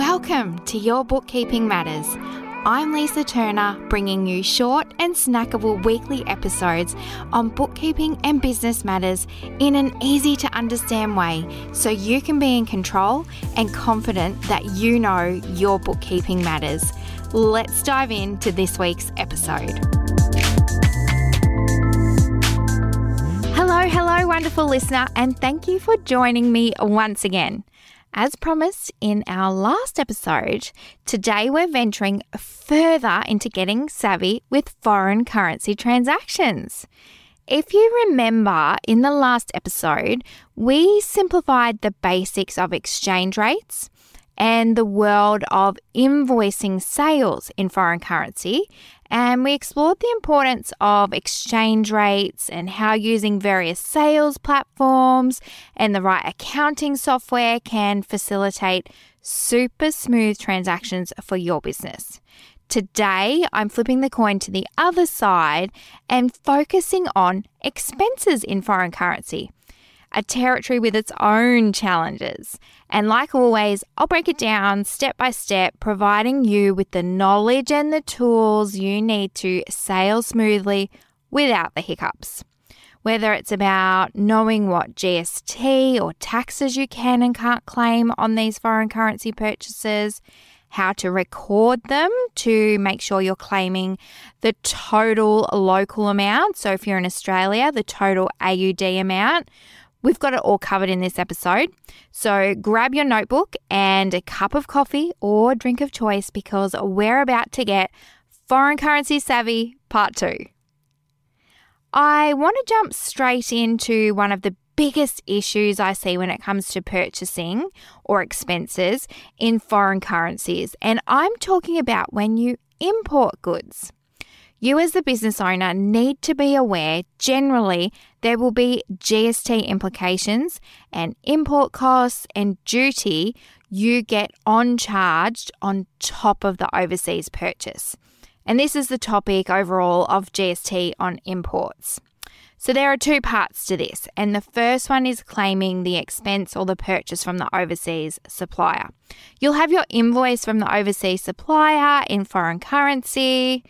Welcome to Your Bookkeeping Matters. I'm Lisa Turner, bringing you short and snackable weekly episodes on bookkeeping and business matters in an easy to understand way so you can be in control and confident that you know your bookkeeping matters. Let's dive into this week's episode. Hello, hello, wonderful listener, and thank you for joining me once again. As promised in our last episode, today we're venturing further into getting savvy with foreign currency transactions. If you remember in the last episode, we simplified the basics of exchange rates and the world of invoicing sales in foreign currency and we explored the importance of exchange rates and how using various sales platforms and the right accounting software can facilitate super smooth transactions for your business. Today, I'm flipping the coin to the other side and focusing on expenses in foreign currency a territory with its own challenges. And like always, I'll break it down step by step, providing you with the knowledge and the tools you need to sail smoothly without the hiccups. Whether it's about knowing what GST or taxes you can and can't claim on these foreign currency purchases, how to record them to make sure you're claiming the total local amount. So, if you're in Australia, the total AUD amount, We've got it all covered in this episode. So grab your notebook and a cup of coffee or drink of choice because we're about to get foreign currency savvy part two. I want to jump straight into one of the biggest issues I see when it comes to purchasing or expenses in foreign currencies, and I'm talking about when you import goods. You, as the business owner, need to be aware generally there will be GST implications and import costs and duty you get on charged on top of the overseas purchase. And this is the topic overall of GST on imports. So there are two parts to this, and the first one is claiming the expense or the purchase from the overseas supplier. You'll have your invoice from the overseas supplier in foreign currency.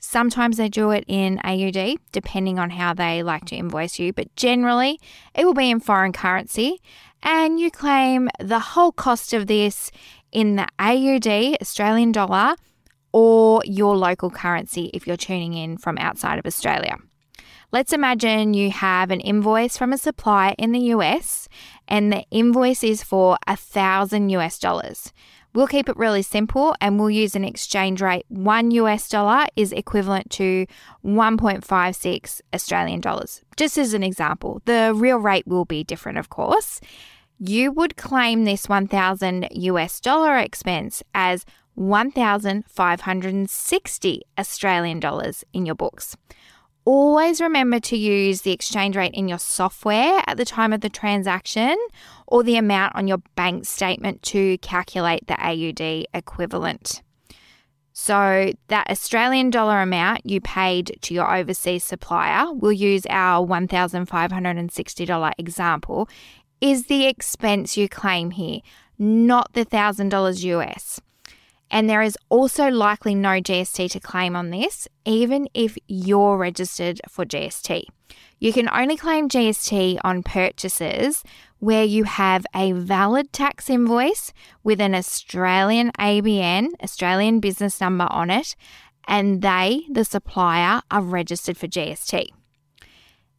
Sometimes they do it in AUD, depending on how they like to invoice you, but generally it will be in foreign currency. And you claim the whole cost of this in the AUD, Australian dollar, or your local currency if you're tuning in from outside of Australia. Let's imagine you have an invoice from a supplier in the US and the invoice is for a thousand US dollars. We'll keep it really simple and we'll use an exchange rate. One US dollar is equivalent to 1.56 Australian dollars. Just as an example, the real rate will be different, of course. You would claim this 1000 US dollar expense as 1560 Australian dollars in your books. Always remember to use the exchange rate in your software at the time of the transaction or the amount on your bank statement to calculate the AUD equivalent. So, that Australian dollar amount you paid to your overseas supplier, we'll use our $1,560 example, is the expense you claim here, not the $1,000 US. And there is also likely no GST to claim on this, even if you're registered for GST. You can only claim GST on purchases where you have a valid tax invoice with an Australian ABN, Australian business number on it, and they, the supplier, are registered for GST.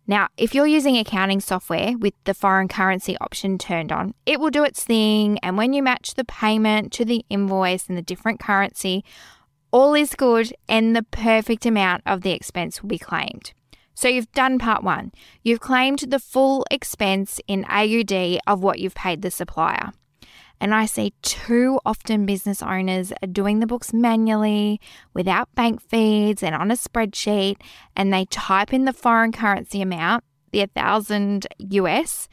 Now, if you're using accounting software with the foreign currency option turned on, it will do its thing. And when you match the payment to the invoice in the different currency, all is good and the perfect amount of the expense will be claimed. So you've done part one. You've claimed the full expense in AUD of what you've paid the supplier. And I see too often business owners are doing the books manually without bank feeds and on a spreadsheet, and they type in the foreign currency amount, the 1000 US,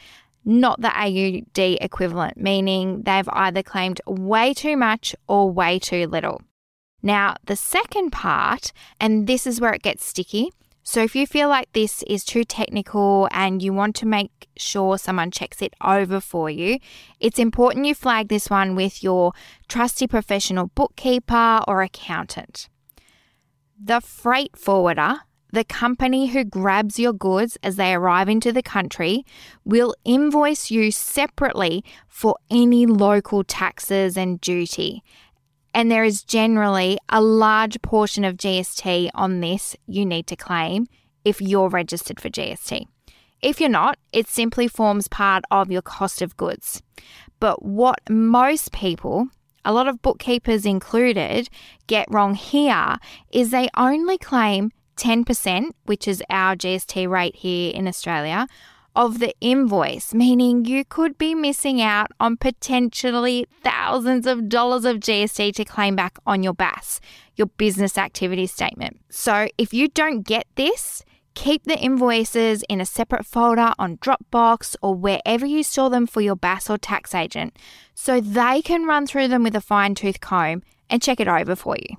not the AUD equivalent, meaning they've either claimed way too much or way too little. Now, the second part, and this is where it gets sticky, So if you feel like this is too technical and you want to make sure someone checks it over for you, it's important you flag this one with your trusty professional bookkeeper or accountant. The freight forwarder, the company who grabs your goods as they arrive into the country, will invoice you separately for any local taxes and duty and there is generally a large portion of GST on this you need to claim if you're registered for GST. If you're not, it simply forms part of your cost of goods. But what most people, a lot of bookkeepers included, get wrong here is they only claim 10%, which is our GST rate here in Australia, of the invoice, meaning you could be missing out on potentially thousands of dollars of GST to claim back on your BAS, your business activity statement. So if you don't get this, keep the invoices in a separate folder on Dropbox or wherever you store them for your BAS or tax agent so they can run through them with a fine tooth comb and check it over for you.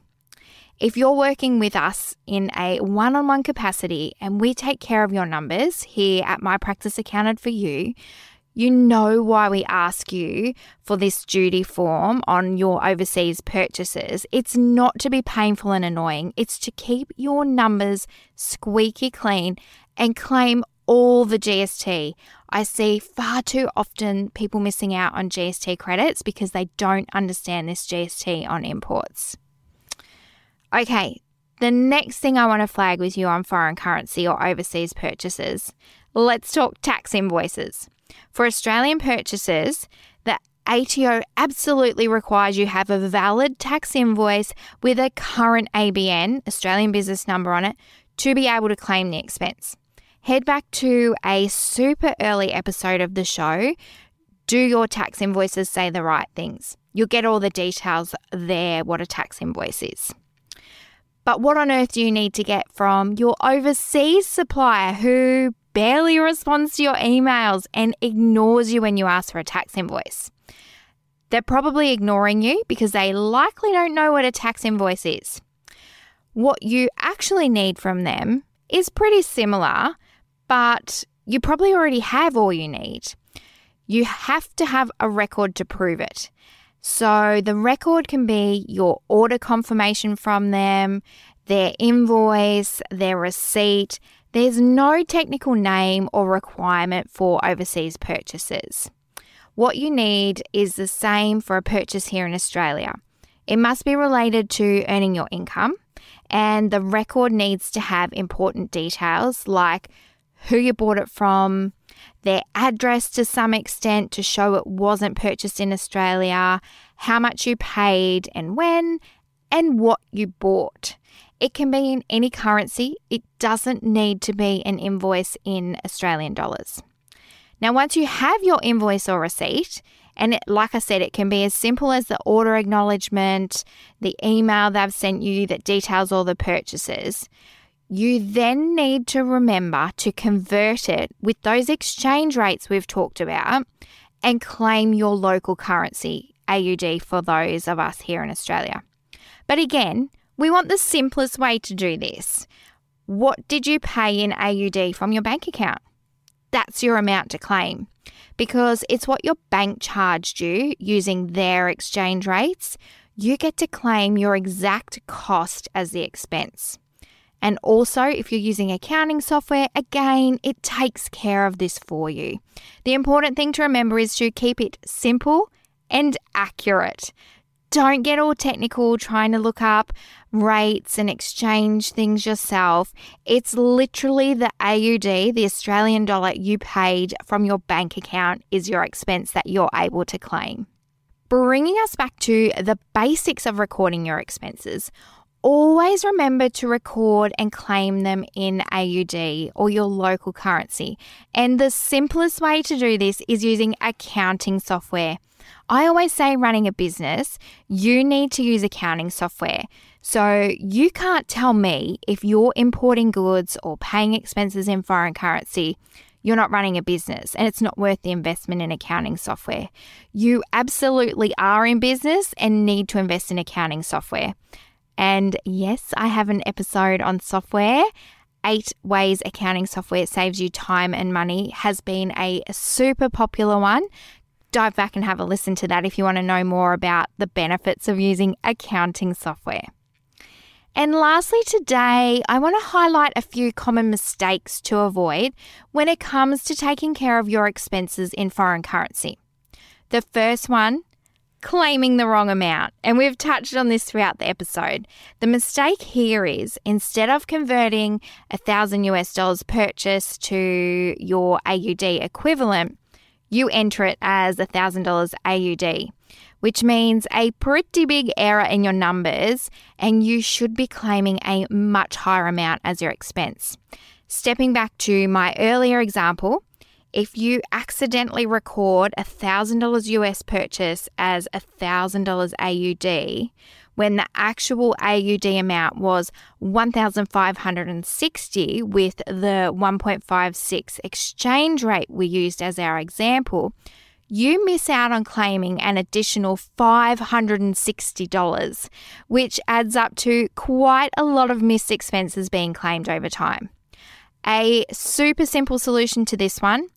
If you're working with us in a one on one capacity and we take care of your numbers here at My Practice Accounted for You, you know why we ask you for this duty form on your overseas purchases. It's not to be painful and annoying, it's to keep your numbers squeaky clean and claim all the GST. I see far too often people missing out on GST credits because they don't understand this GST on imports. Okay, the next thing I want to flag with you on foreign currency or overseas purchases, let's talk tax invoices. For Australian purchases, the ATO absolutely requires you have a valid tax invoice with a current ABN, Australian business number on it, to be able to claim the expense. Head back to a super early episode of the show. Do your tax invoices say the right things? You'll get all the details there what a tax invoice is. But what on earth do you need to get from your overseas supplier who barely responds to your emails and ignores you when you ask for a tax invoice? They're probably ignoring you because they likely don't know what a tax invoice is. What you actually need from them is pretty similar, but you probably already have all you need. You have to have a record to prove it. So the record can be your order confirmation from them, their invoice, their receipt. There's no technical name or requirement for overseas purchases. What you need is the same for a purchase here in Australia. It must be related to earning your income, and the record needs to have important details like who you bought it from, their address to some extent to show it wasn't purchased in Australia, how much you paid and when, and what you bought. It can be in any currency, it doesn't need to be an invoice in Australian dollars. Now, once you have your invoice or receipt, and it, like I said, it can be as simple as the order acknowledgement, the email they've sent you that details all the purchases. You then need to remember to convert it with those exchange rates we've talked about and claim your local currency, AUD, for those of us here in Australia. But again, we want the simplest way to do this. What did you pay in AUD from your bank account? That's your amount to claim because it's what your bank charged you using their exchange rates. You get to claim your exact cost as the expense. And also, if you're using accounting software, again, it takes care of this for you. The important thing to remember is to keep it simple and accurate. Don't get all technical trying to look up rates and exchange things yourself. It's literally the AUD, the Australian dollar you paid from your bank account, is your expense that you're able to claim. Bringing us back to the basics of recording your expenses always remember to record and claim them in AUD or your local currency. And the simplest way to do this is using accounting software. I always say, running a business, you need to use accounting software. So you can't tell me if you're importing goods or paying expenses in foreign currency you're not running a business and it's not worth the investment in accounting software. You absolutely are in business and need to invest in accounting software. And yes, I have an episode on software eight ways accounting software saves you time and money has been a super popular one. Dive back and have a listen to that if you want to know more about the benefits of using accounting software. And lastly, today, I want to highlight a few common mistakes to avoid when it comes to taking care of your expenses in foreign currency. The first one claiming the wrong amount. And we've touched on this throughout the episode. The mistake here is instead of converting a thousand US dollars purchase to your AUD equivalent, you enter it as a thousand dollars AUD, which means a pretty big error in your numbers, and you should be claiming a much higher amount as your expense. Stepping back to my earlier example, if you accidentally record a $1,000 US purchase as a $1,000 AUD, when the actual AUD amount was 1560 with the 1.56 exchange rate we used as our example, you miss out on claiming an additional $560, which adds up to quite a lot of missed expenses being claimed over time. A super simple solution to this one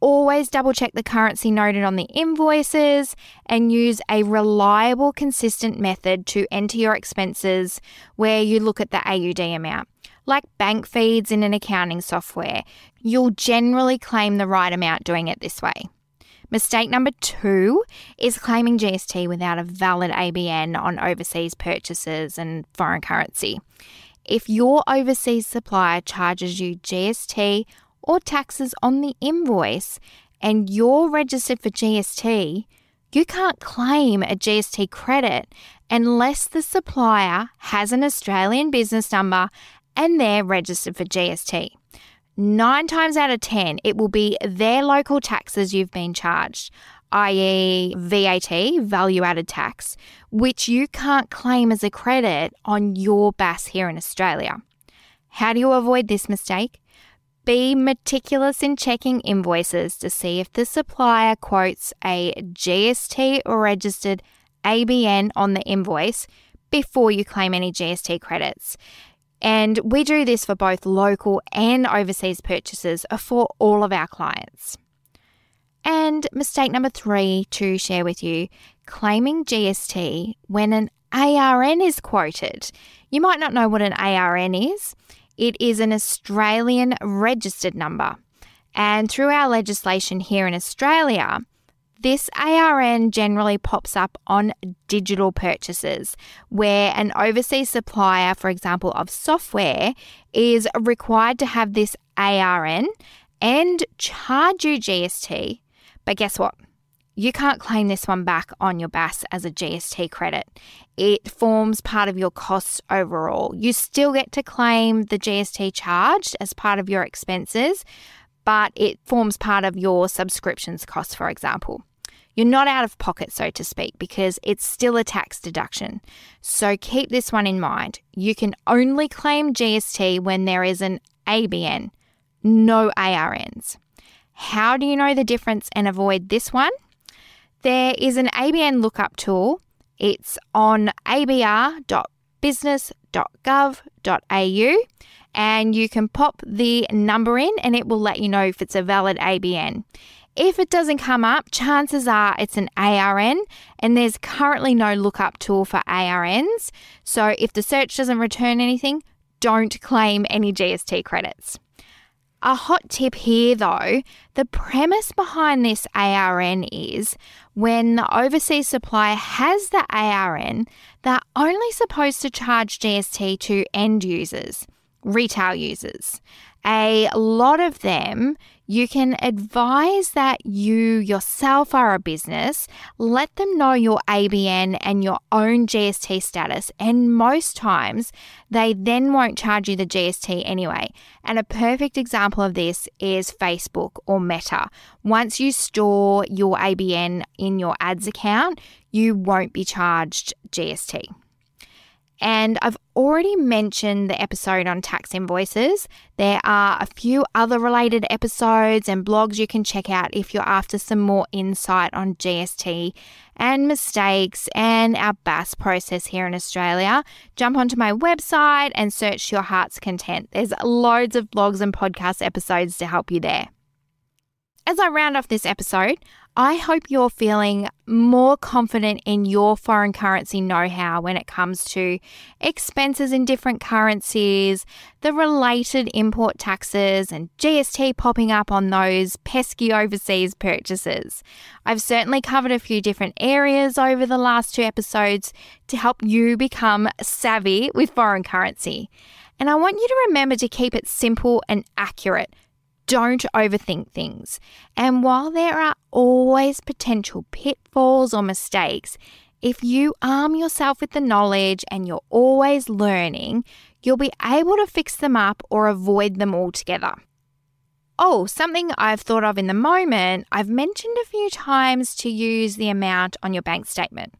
always double check the currency noted on the invoices and use a reliable, consistent method to enter your expenses where you look at the AUD amount. Like bank feeds in an accounting software, you'll generally claim the right amount doing it this way. Mistake number two is claiming GST without a valid ABN on overseas purchases and foreign currency. If your overseas supplier charges you GST or taxes on the invoice and you're registered for GST, you can't claim a GST credit unless the supplier has an Australian business number and they're registered for GST. Nine times out of 10, it will be their local taxes you've been charged, i.e., VAT, value added tax, which you can't claim as a credit on your BAS here in Australia. How do you avoid this mistake? Be meticulous in checking invoices to see if the supplier quotes a GST registered ABN on the invoice before you claim any GST credits. And we do this for both local and overseas purchases for all of our clients. And mistake number three to share with you claiming GST when an ARN is quoted. You might not know what an ARN is. It is an Australian registered number. And through our legislation here in Australia, this ARN generally pops up on digital purchases, where an overseas supplier, for example, of software, is required to have this ARN and charge you GST. But guess what? you can't claim this one back on your BAS as a GST credit. It forms part of your costs overall. You still get to claim the GST charged as part of your expenses, but it forms part of your subscriptions cost, for example. You're not out of pocket, so to speak, because it's still a tax deduction. So keep this one in mind. You can only claim GST when there is an ABN, no ARNs. How do you know the difference and avoid this one? There is an ABN lookup tool. It's on abr.business.gov.au and you can pop the number in and it will let you know if it's a valid ABN. If it doesn't come up, chances are it's an ARN and there's currently no lookup tool for ARNs. So if the search doesn't return anything, don't claim any GST credits. A hot tip here, though, the premise behind this ARN is when the overseas supplier has the ARN, they're only supposed to charge GST to end users, retail users. A lot of them you can advise that you yourself are a business, let them know your ABN and your own GST status, and most times they then won't charge you the GST anyway. And a perfect example of this is Facebook or Meta. Once you store your ABN in your ads account, you won't be charged GST. And I've already mentioned the episode on tax invoices. There are a few other related episodes and blogs you can check out if you're after some more insight on GST and mistakes and our BAS process here in Australia. Jump onto my website and search your heart's content. There's loads of blogs and podcast episodes to help you there. As I round off this episode, I hope you're feeling more confident in your foreign currency know how when it comes to expenses in different currencies, the related import taxes, and GST popping up on those pesky overseas purchases. I've certainly covered a few different areas over the last two episodes to help you become savvy with foreign currency. And I want you to remember to keep it simple and accurate don't overthink things. And while there are always potential pitfalls or mistakes, if you arm yourself with the knowledge and you're always learning, you'll be able to fix them up or avoid them altogether. Oh, something I've thought of in the moment, I've mentioned a few times to use the amount on your bank statement.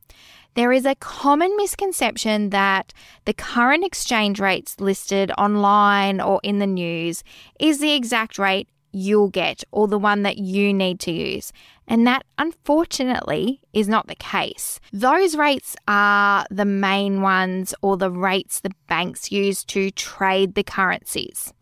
There is a common misconception that the current exchange rates listed online or in the news is the exact rate you'll get or the one that you need to use. And that unfortunately is not the case. Those rates are the main ones or the rates the banks use to trade the currencies.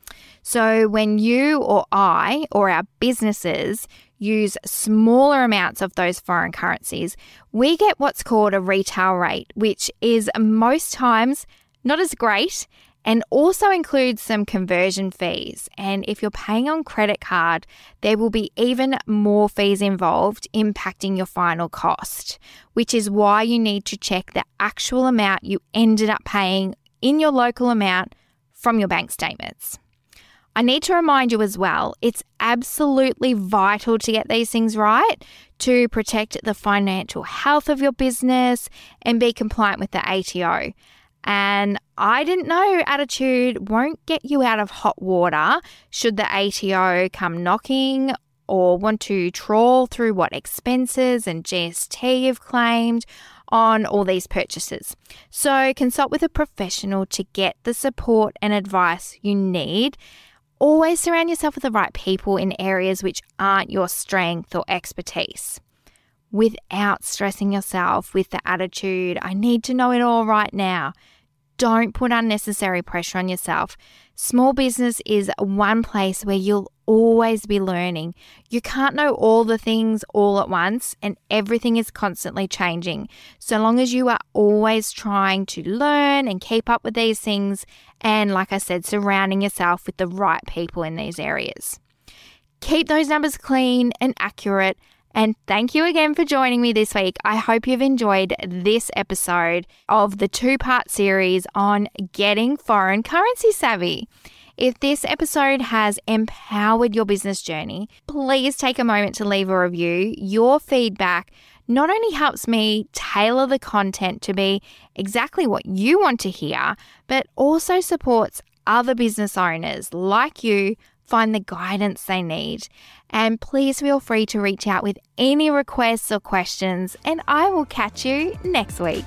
So when you or I or our businesses use smaller amounts of those foreign currencies, we get what's called a retail rate, which is most times not as great and also includes some conversion fees. And if you're paying on credit card, there will be even more fees involved impacting your final cost, which is why you need to check the actual amount you ended up paying in your local amount from your bank statements. I need to remind you as well, it's absolutely vital to get these things right to protect the financial health of your business and be compliant with the ATO. And I didn't know attitude won't get you out of hot water should the ATO come knocking or want to trawl through what expenses and GST you've claimed on all these purchases. So consult with a professional to get the support and advice you need Always surround yourself with the right people in areas which aren't your strength or expertise without stressing yourself with the attitude, I need to know it all right now. Don't put unnecessary pressure on yourself. Small business is one place where you'll always be learning. You can't know all the things all at once, and everything is constantly changing. So long as you are always trying to learn and keep up with these things, and like I said, surrounding yourself with the right people in these areas. Keep those numbers clean and accurate and thank you again for joining me this week. I hope you've enjoyed this episode of the two part series on getting foreign currency savvy. If this episode has empowered your business journey, please take a moment to leave a review. Your feedback not only helps me tailor the content to be exactly what you want to hear, but also supports other business owners like you find the guidance they need. And please feel free to reach out with any requests or questions, and I will catch you next week.